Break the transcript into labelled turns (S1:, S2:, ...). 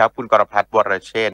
S1: ครับ คุณกรพัฒน์วรเชษ